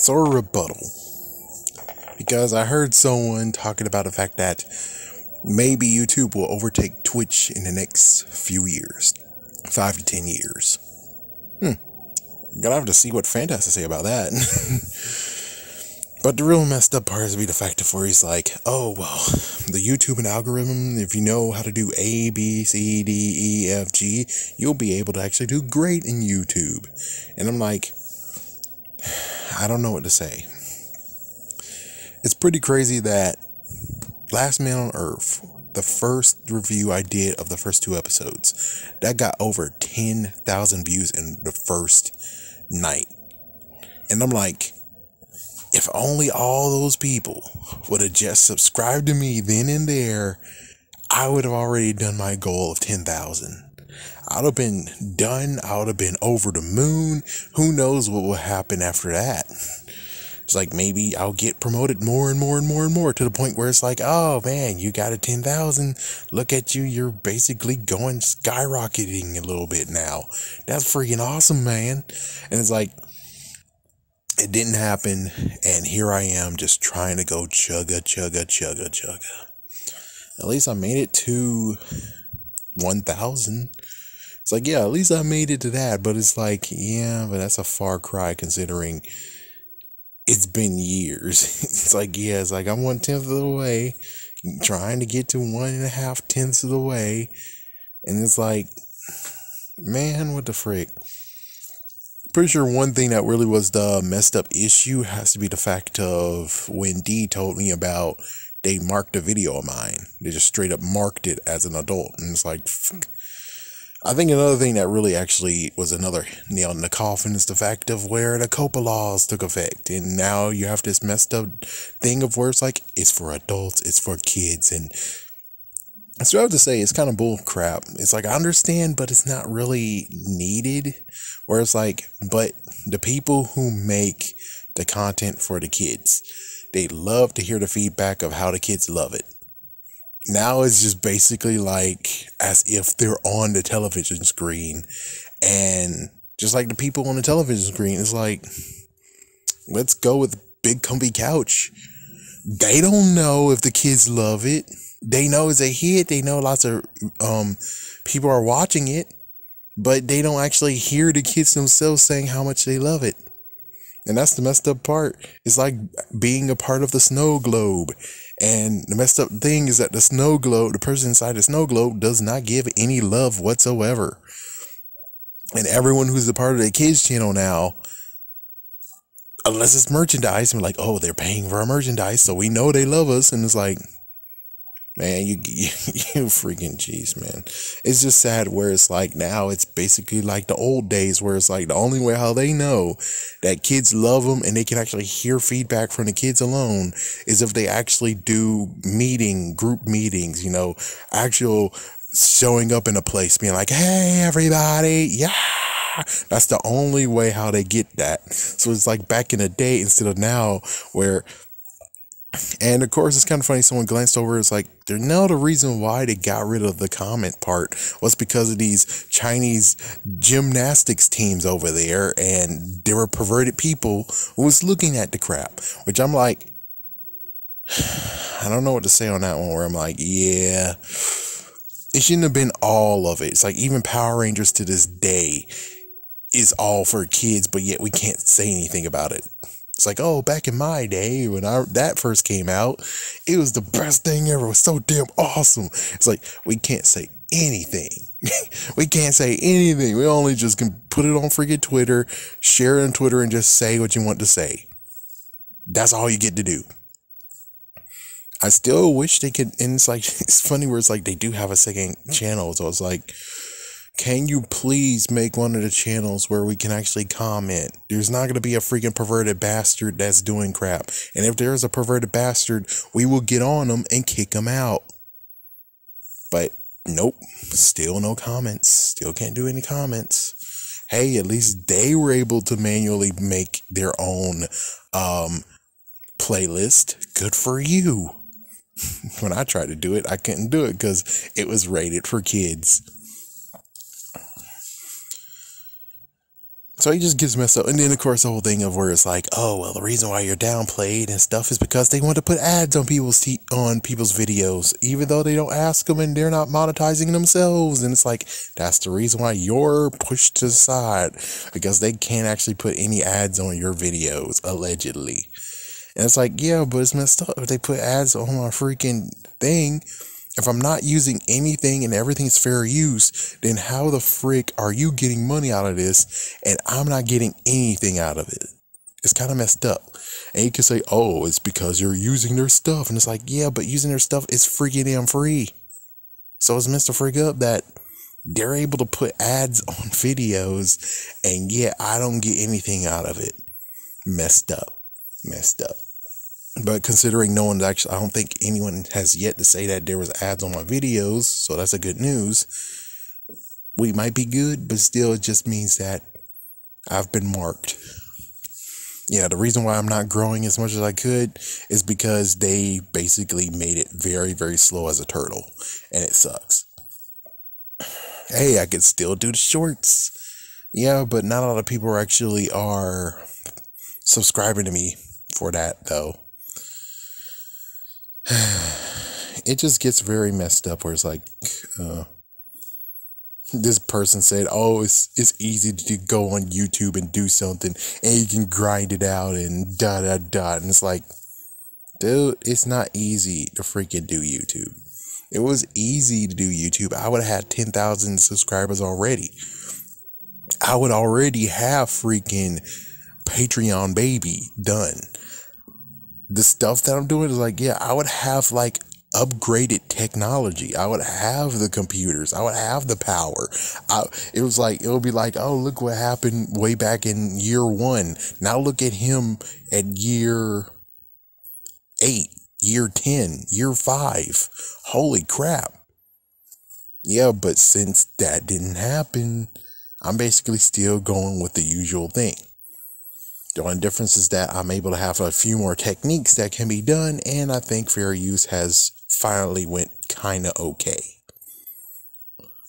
So a rebuttal. Because I heard someone talking about the fact that maybe YouTube will overtake Twitch in the next few years. Five to ten years. Hmm. Gonna have to see what Fant has to say about that. but the real messed up part is be the fact of where he's like, oh well, the YouTube and algorithm, if you know how to do A, B, C, D, E, F, G, you'll be able to actually do great in YouTube. And I'm like, I don't know what to say. It's pretty crazy that Last Man on Earth, the first review I did of the first two episodes, that got over 10,000 views in the first night. And I'm like, if only all those people would have just subscribed to me then and there, I would have already done my goal of 10,000. I'd have been done. I would have been over the moon. Who knows what will happen after that? It's like maybe I'll get promoted more and more and more and more to the point where it's like, oh man, you got a 10,000. Look at you. You're basically going skyrocketing a little bit now. That's freaking awesome, man. And it's like, it didn't happen. And here I am just trying to go chugga, chugga, chugga, chugga. At least I made it to 1,000. It's like, yeah, at least I made it to that. But it's like, yeah, but that's a far cry considering it's been years. it's like, yeah, it's like I'm one tenth of the way, trying to get to one and a half tenths of the way. And it's like, man, what the frick? Pretty sure one thing that really was the messed up issue has to be the fact of when D told me about they marked a video of mine. They just straight up marked it as an adult. And it's like, I think another thing that really actually was another nail in the coffin is the fact of where the COPPA laws took effect. And now you have this messed up thing of where it's like, it's for adults, it's for kids. And so I have to say, it's kind of bull crap. It's like, I understand, but it's not really needed. Where it's like, but the people who make the content for the kids, they love to hear the feedback of how the kids love it. Now it's just basically like as if they're on the television screen and just like the people on the television screen it's like let's go with big comfy couch. They don't know if the kids love it. They know it's a hit. They know lots of um people are watching it but they don't actually hear the kids themselves saying how much they love it and that's the messed up part it's like being a part of the snow globe and the messed up thing is that the snow globe, the person inside the snow globe, does not give any love whatsoever. And everyone who's a part of the kids channel now, unless it's merchandise, and like, oh, they're paying for our merchandise, so we know they love us. And it's like, man, you, you, you freaking jeez, man. It's just sad where it's like now it's basically like the old days where it's like the only way how they know that kids love them and they can actually hear feedback from the kids alone is if they actually do meeting, group meetings, you know, actual showing up in a place being like, hey, everybody, yeah. That's the only way how they get that. So it's like back in the day instead of now where and of course, it's kind of funny. Someone glanced over. It's like, they know the reason why they got rid of the comment part was because of these Chinese gymnastics teams over there, and there were perverted people who was looking at the crap. Which I'm like, I don't know what to say on that one. Where I'm like, yeah, it shouldn't have been all of it. It's like even Power Rangers to this day is all for kids, but yet we can't say anything about it. It's like, oh, back in my day when I that first came out, it was the best thing ever. It was so damn awesome. It's like we can't say anything. we can't say anything. We only just can put it on freaking Twitter, share it on Twitter, and just say what you want to say. That's all you get to do. I still wish they could, and it's like it's funny where it's like they do have a second channel. So it's like can you please make one of the channels where we can actually comment? There's not going to be a freaking perverted bastard that's doing crap. And if there's a perverted bastard, we will get on them and kick them out. But nope, still no comments. Still can't do any comments. Hey, at least they were able to manually make their own um, playlist. Good for you. when I tried to do it, I couldn't do it because it was rated for kids. So he just gets messed up. And then, of course, the whole thing of where it's like, oh, well, the reason why you're downplayed and stuff is because they want to put ads on people's te- on people's videos, even though they don't ask them and they're not monetizing themselves. And it's like, that's the reason why you're pushed to the side because they can't actually put any ads on your videos, allegedly. And it's like, yeah, but it's messed up they put ads on my freaking thing if I'm not using anything and everything's fair use, then how the frick are you getting money out of this and I'm not getting anything out of it? It's kind of messed up. And you can say, oh, it's because you're using their stuff. And it's like, yeah, but using their stuff is freaking damn free. So it's messed to freak up that they're able to put ads on videos and yet I don't get anything out of it. Messed up. Messed up. But considering no one's actually, I don't think anyone has yet to say that there was ads on my videos, so that's a good news. We might be good, but still, it just means that I've been marked. Yeah, the reason why I'm not growing as much as I could is because they basically made it very, very slow as a turtle, and it sucks. Hey, I could still do the shorts. Yeah, but not a lot of people actually are subscribing to me for that, though. it just gets very messed up where it's like uh, this person said oh it's it's easy to go on youtube and do something and you can grind it out and da da da. And it's like dude it's not easy to freaking do youtube. It was easy to do youtube. I would have had 10000 subscribers already. I would already have freaking patreon baby done the stuff that I'm doing is like, yeah, I would have like upgraded technology. I would have the computers. I would have the power. I, it was like, it would be like, oh, look what happened way back in year one. Now look at him at year eight, year 10, year five. Holy crap. Yeah, but since that didn't happen, I'm basically still going with the usual thing. The only difference is that I'm able to have a few more techniques that can be done, and I think fair use has finally went kind of okay.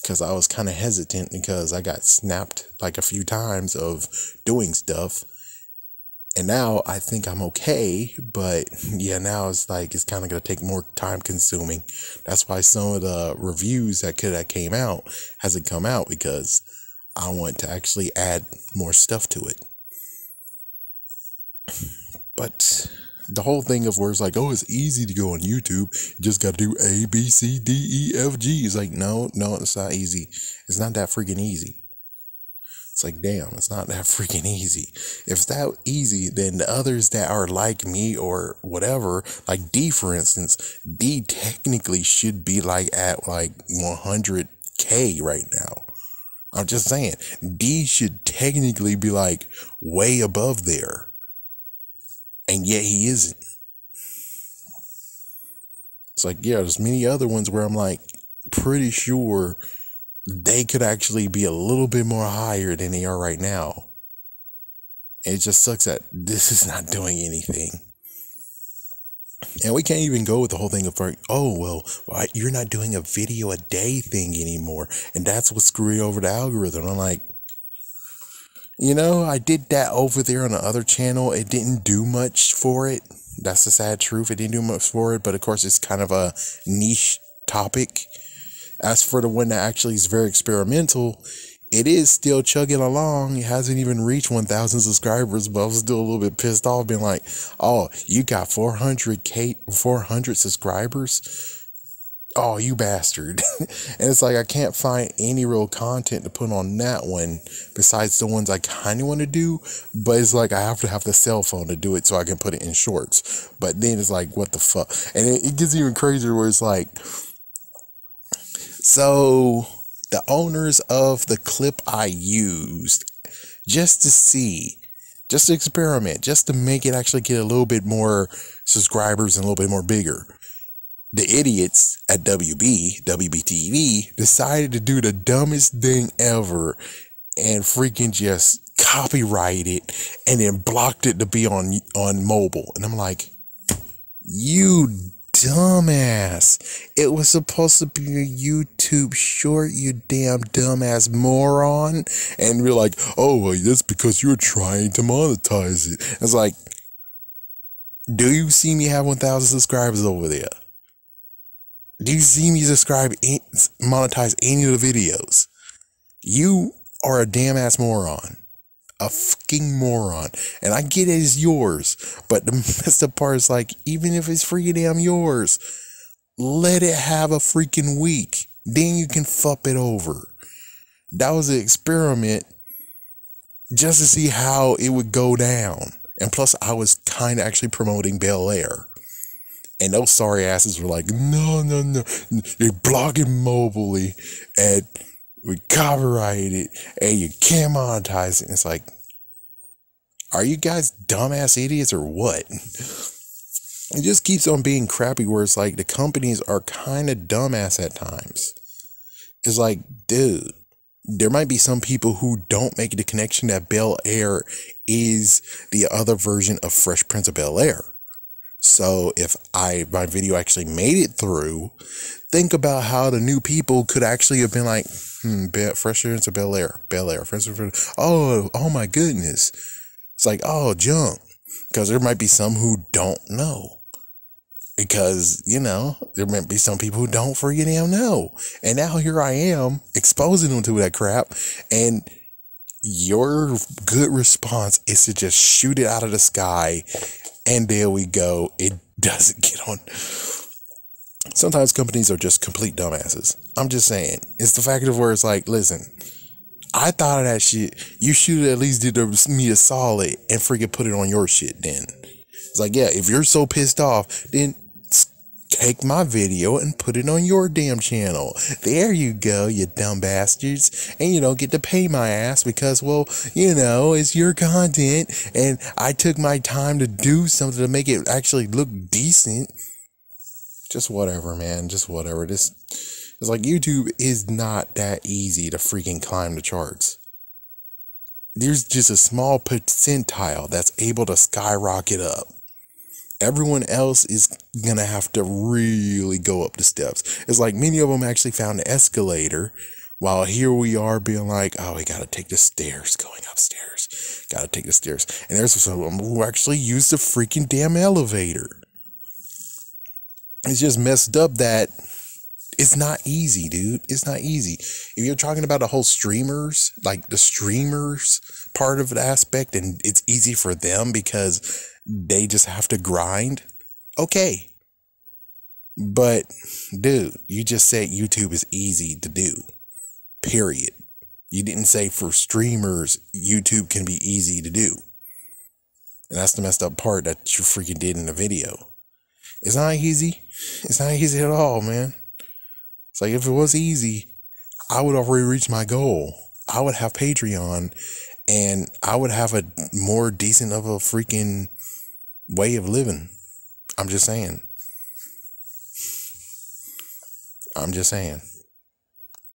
Because I was kind of hesitant because I got snapped like a few times of doing stuff. And now I think I'm okay, but yeah, now it's like it's kind of gonna take more time consuming. That's why some of the reviews that could that came out hasn't come out because I want to actually add more stuff to it. But the whole thing of where it's like, oh, it's easy to go on YouTube. You just got to do A, B, C, D, E, F, G. It's like, no, no, it's not easy. It's not that freaking easy. It's like, damn, it's not that freaking easy. If it's that easy, then the others that are like me or whatever, like D, for instance, D technically should be like at like 100K right now. I'm just saying, D should technically be like way above there and yet he isn't. It's like, yeah, there's many other ones where I'm like pretty sure they could actually be a little bit more higher than they are right now. And it just sucks that this is not doing anything. And we can't even go with the whole thing of like, oh well, you're not doing a video a day thing anymore, and that's what's screwing over the algorithm. I'm like, you know, I did that over there on the other channel. It didn't do much for it. That's the sad truth. It didn't do much for it, but of course, it's kind of a niche topic. As for the one that actually is very experimental, it is still chugging along. It hasn't even reached 1,000 subscribers, but I was still a little bit pissed off, being like, oh, you got 400K, 400 subscribers? Oh, you bastard. and it's like, I can't find any real content to put on that one besides the ones I kind of want to do. But it's like, I have to have the cell phone to do it so I can put it in shorts. But then it's like, what the fuck? And it, it gets even crazier where it's like, so the owners of the clip I used just to see, just to experiment, just to make it actually get a little bit more subscribers and a little bit more bigger the idiots at WB, WBTV, decided to do the dumbest thing ever and freaking just copyright it and then blocked it to be on on mobile. And I'm like, you dumbass. It was supposed to be a YouTube short, you damn dumbass moron. And we're like, oh, well, that's because you're trying to monetize it. It's like, do you see me have 1,000 subscribers over there? Do you see me subscribe, monetize any of the videos? You are a damn ass moron. A fucking moron. And I get it is yours. But the messed up part is like, even if it's freaking damn yours, let it have a freaking week. Then you can fuck it over. That was an experiment just to see how it would go down. And plus, I was kind of actually promoting Bel Air. And those sorry asses were like, no, no, no. You're blogging mobily and we copyrighted it and you can't monetize it. And it's like, are you guys dumbass idiots or what? It just keeps on being crappy where it's like the companies are kind of dumbass at times. It's like, dude, there might be some people who don't make the connection that Bel Air is the other version of Fresh Prince of Bel Air. So if I my video actually made it through, think about how the new people could actually have been like, hmm, Fresh Prince of Bel Air, Bel Air, Fresh Prince. Oh, oh my goodness! It's like, oh, junk, because there might be some who don't know because you know there might be some people who don't freaking damn know and now here i am exposing them to that crap and your good response is to just shoot it out of the sky and there we go. It doesn't get on. Sometimes companies are just complete dumbasses. I'm just saying. It's the fact of where it's like listen i thought of that shit. You should at least did me a solid and freaking put it on your shit then. It's like yeah if you're so pissed off then take my video and put it on your damn channel. There you go, you dumb bastards. And you don't get to pay my ass because, well, you know, it's your content and I took my time to do something to make it actually look decent. Just whatever, man. Just whatever. This it's like YouTube is not that easy to freaking climb the charts. There's just a small percentile that's able to skyrocket up everyone else is gonna have to really go up the steps. It's like many of them actually found the escalator, while here we are being like, oh, we gotta take the stairs going upstairs. Gotta take the stairs. And there's some of them who actually use the freaking damn elevator. It's just messed up that it's not easy, dude. It's not easy. If you're talking about the whole streamers, like the streamers part of the aspect, and it's easy for them because they just have to grind, okay. But, dude, you just said YouTube is easy to do. Period. You didn't say for streamers, YouTube can be easy to do. And that's the messed up part that you freaking did in the video. It's not easy. It's not easy at all, man. It's like if it was easy, I would already reach my goal. I would have Patreon and I would have a more decent of a freaking way of living. I'm just saying. I'm just saying.